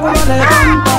to another.